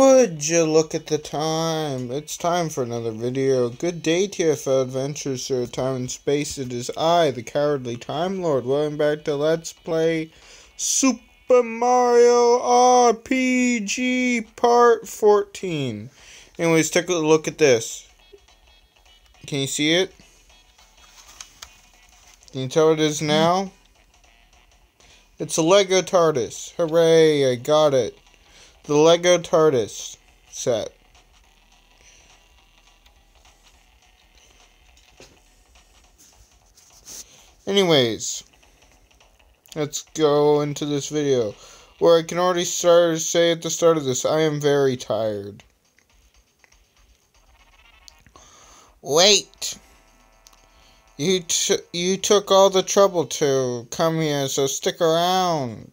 Would you look at the time? It's time for another video. Good day, TFL Adventures through time and space. It is I, the Cowardly Time Lord. Welcome back to Let's Play Super Mario RPG Part 14. Anyways, take a look at this. Can you see it? Can you tell it is now? It's a Lego TARDIS. Hooray, I got it. The Lego TARDIS set. Anyways, let's go into this video. Where I can already start say at the start of this, I am very tired. Wait! You, you took all the trouble to come here, so stick around.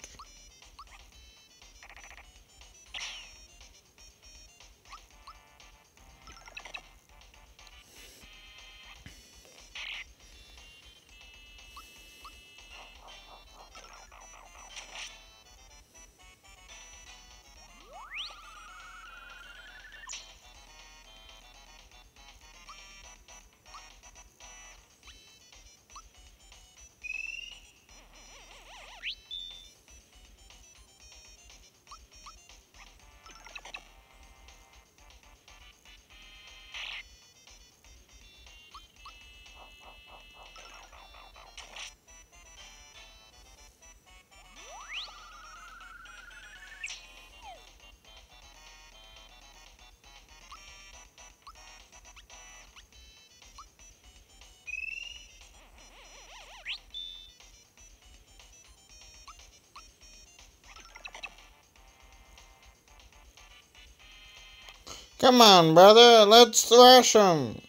Come on, brother, let's thrash 'em.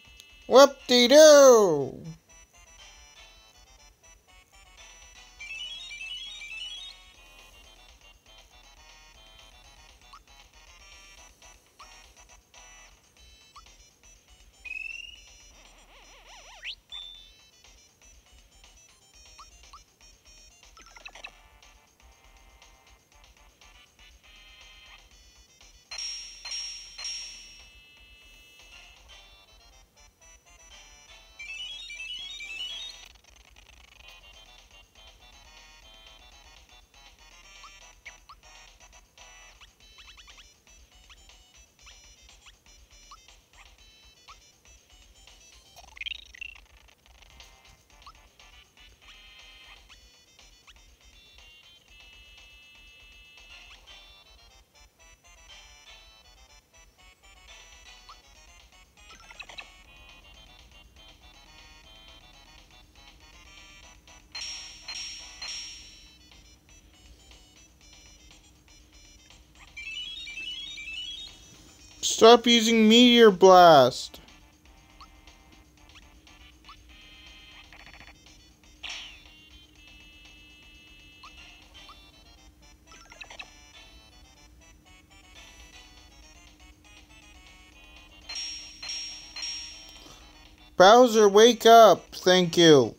Whoop-de-doo! Stop using Meteor Blast. Bowser, wake up. Thank you.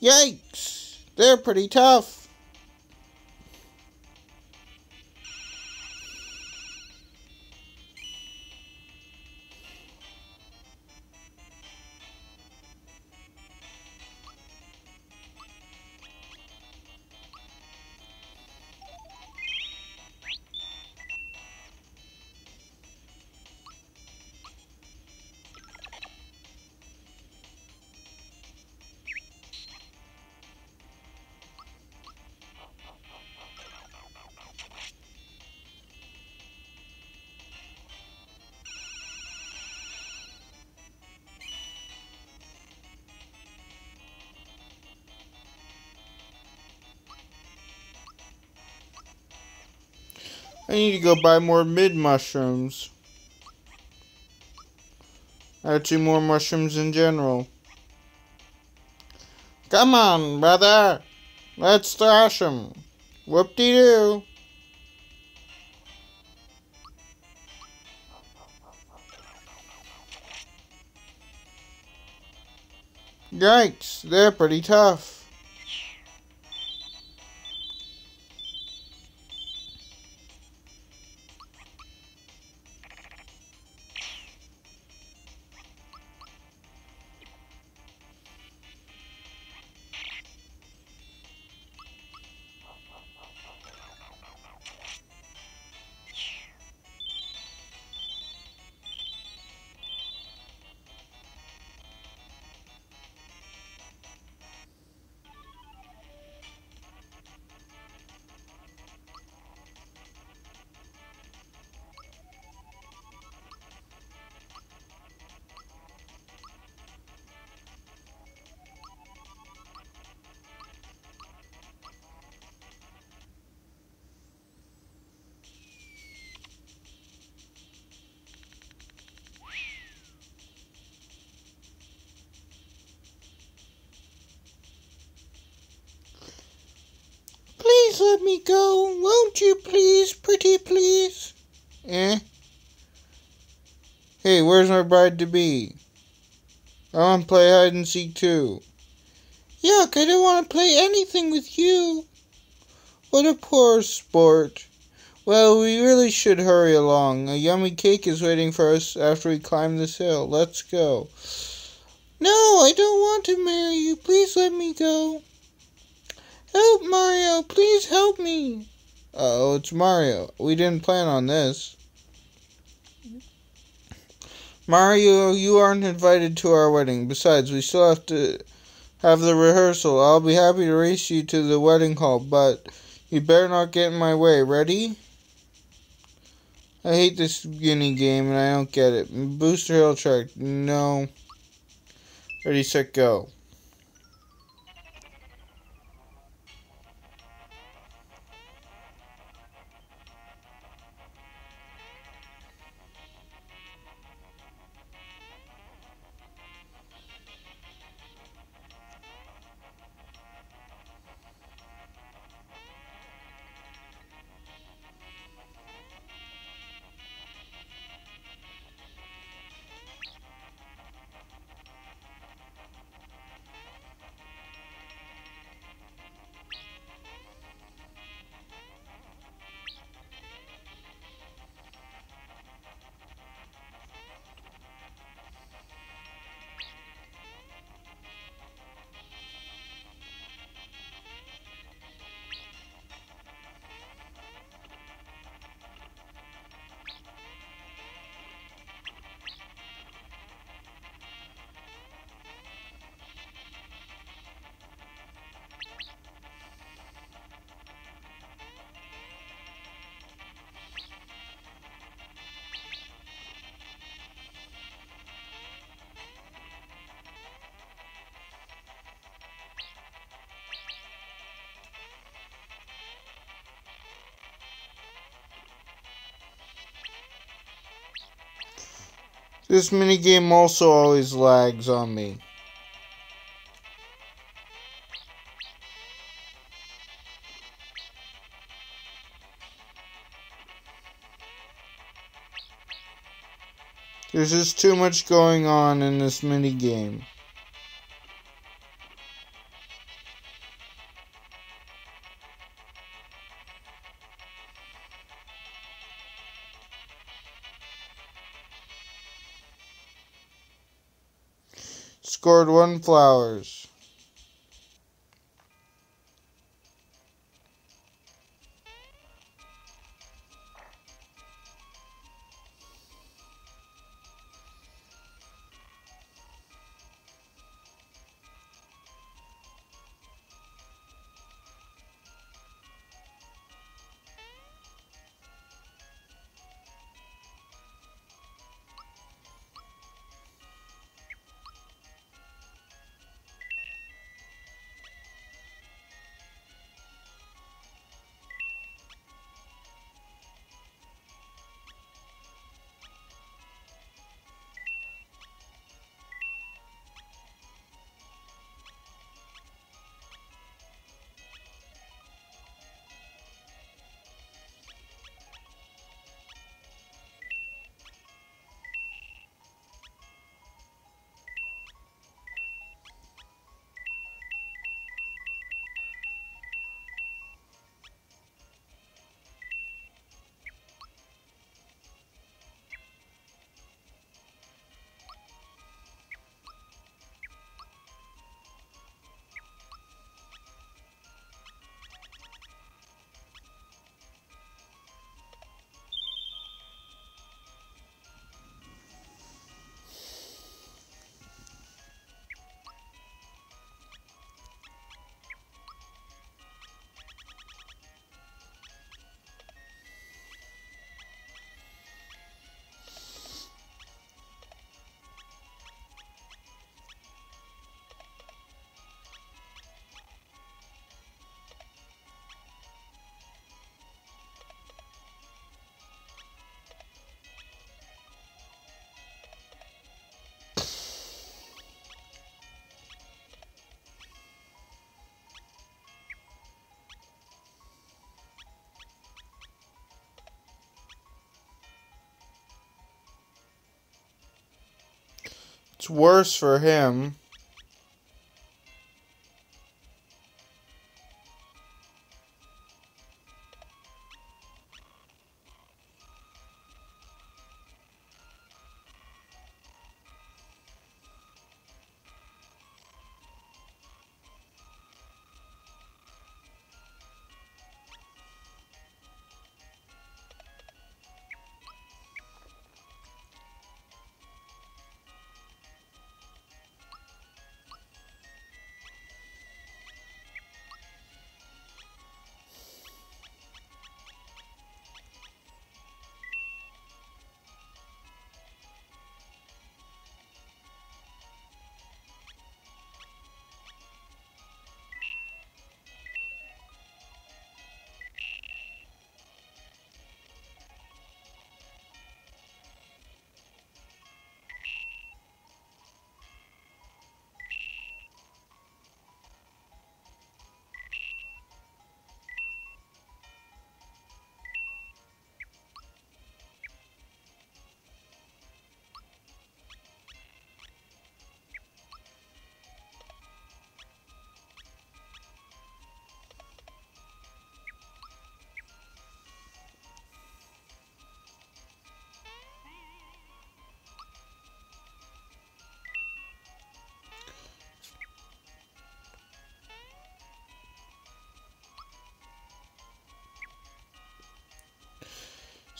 Yikes! They're pretty tough. Need to go buy more mid mushrooms. Actually, more mushrooms in general. Come on, brother. Let's thrash them. Whoop-de-doo. Yikes, they're pretty tough. Please let me go? Won't you please, pretty please? Eh? Hey, where's my bride to be? I want to play hide and seek too. Yuck, I don't want to play anything with you. What a poor sport. Well, we really should hurry along. A yummy cake is waiting for us after we climb this hill. Let's go. No, I don't want to marry you. Please let me go. Help, Mario. Please help me. Uh oh, it's Mario. We didn't plan on this. Mario, you aren't invited to our wedding. Besides, we still have to have the rehearsal. I'll be happy to race you to the wedding hall, but you better not get in my way. Ready? I hate this guinea game and I don't get it. Booster Hill Track. No. Ready, set, go. This minigame also always lags on me. There's just too much going on in this minigame. Scored one flowers. Worse for him.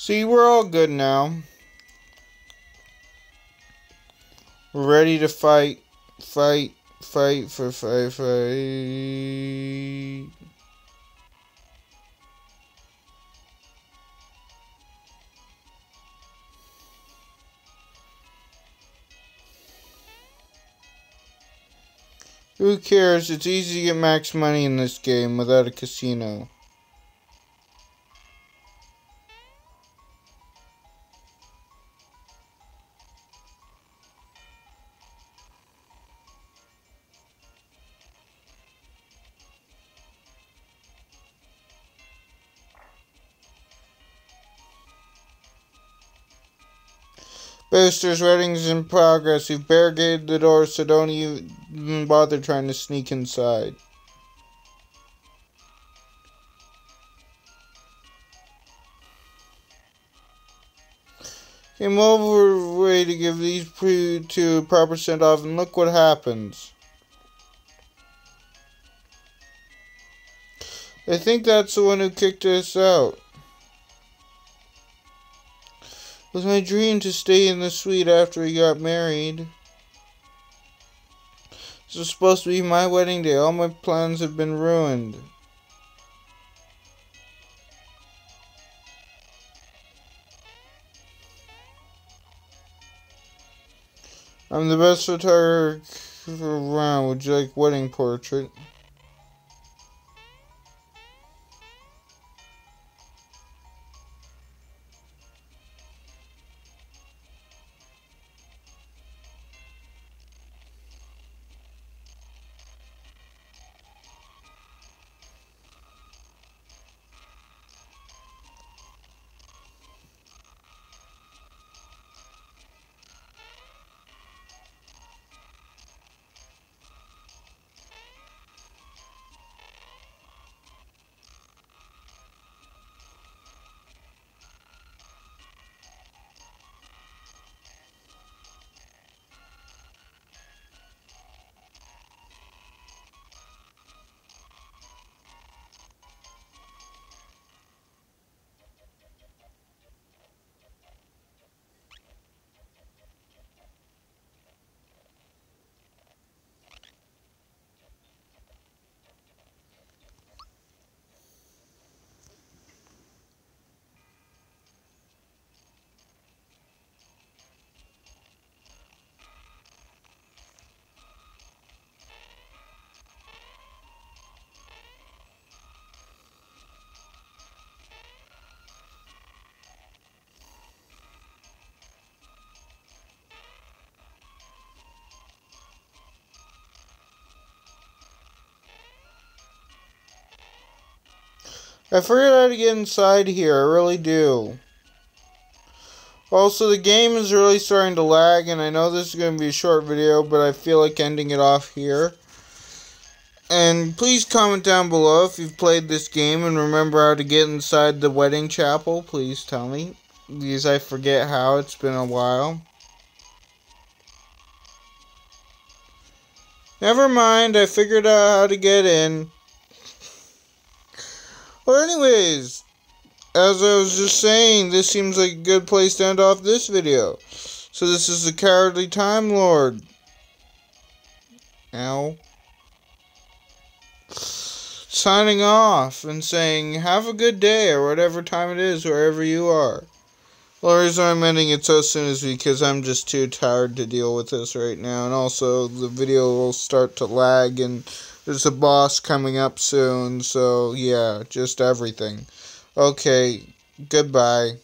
See, we're all good now. We're ready to fight, fight, fight for fight, fight. Who cares? It's easy to get max money in this game without a casino. Boosters, weddings in progress. We've barricaded the door, so don't even bother trying to sneak inside. Came over way to give these two proper send off, and look what happens. I think that's the one who kicked us out. It was my dream to stay in the suite after we got married. This was supposed to be my wedding day. All my plans have been ruined. I'm the best photographer around. Would you like wedding portrait? I figured out how to get inside here, I really do. Also, the game is really starting to lag, and I know this is going to be a short video, but I feel like ending it off here. And please comment down below if you've played this game and remember how to get inside the wedding chapel. Please tell me, because I forget how. It's been a while. Never mind, I figured out how to get in. Well, anyways, as I was just saying, this seems like a good place to end off this video. So this is the Cowardly Time Lord. Ow. Signing off and saying, have a good day or whatever time it is, wherever you are. Well, the reason I'm ending it so soon is because I'm just too tired to deal with this right now. And also, the video will start to lag and there's a boss coming up soon. So, yeah, just everything. Okay, goodbye.